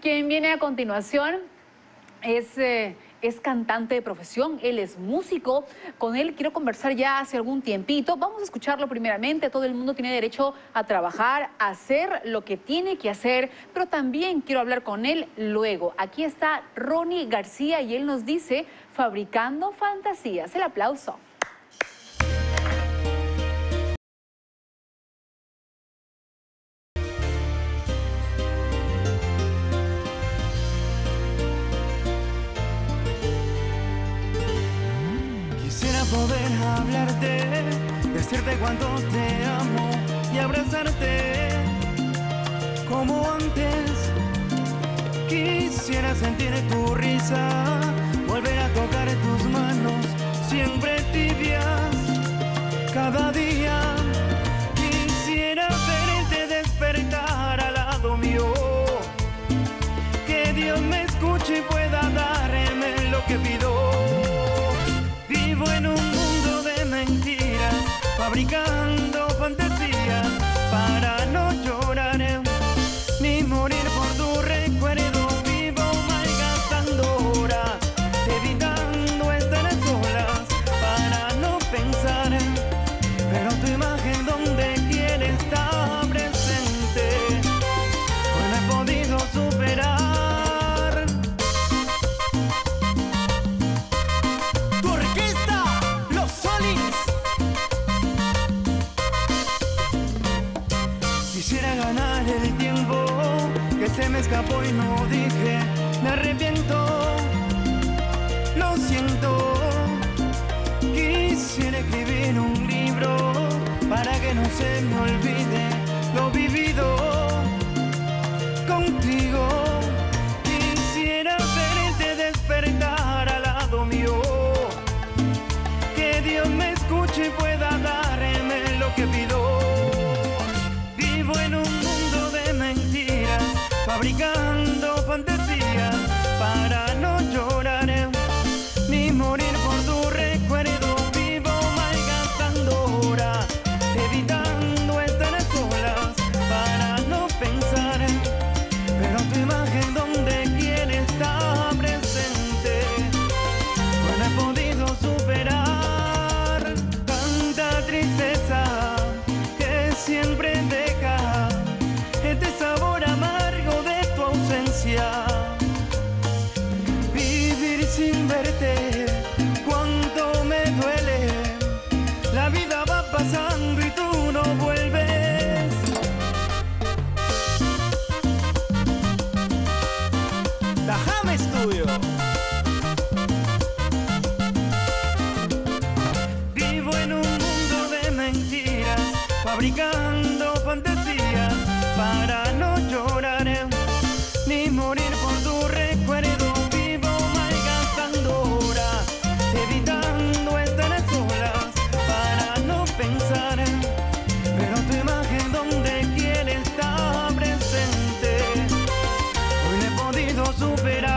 Quien viene a continuación es, eh, es cantante de profesión, él es músico, con él quiero conversar ya hace algún tiempito, vamos a escucharlo primeramente, todo el mundo tiene derecho a trabajar, a hacer lo que tiene que hacer, pero también quiero hablar con él luego. Aquí está Ronnie García y él nos dice, fabricando fantasías, el aplauso. Poder hablarte, decirte cuánto te amo y abrazarte como antes. Quisiera sentir tu risa, volver a tocar tus manos, siempre tibias, cada día. Quisiera verte despertar al lado mío, que Dios me escuche y pueda darme lo que pido. Fabricando fantasías Quisiera ganar el tiempo que se me escapó y no dije, me arrepiento, lo siento. Quisiera escribir un libro para que no se me olvide Vivir sin verte, cuánto me duele. La vida va pasando y tú no vuelves. Tajame estudio. Vivo en un mundo de mentiras, fabricando. Por tu recuerdo vivo, maiga tan dura, evitando estar solas para no pensar. Pero tu imagen, donde quieres estar presente, hoy le he podido superar.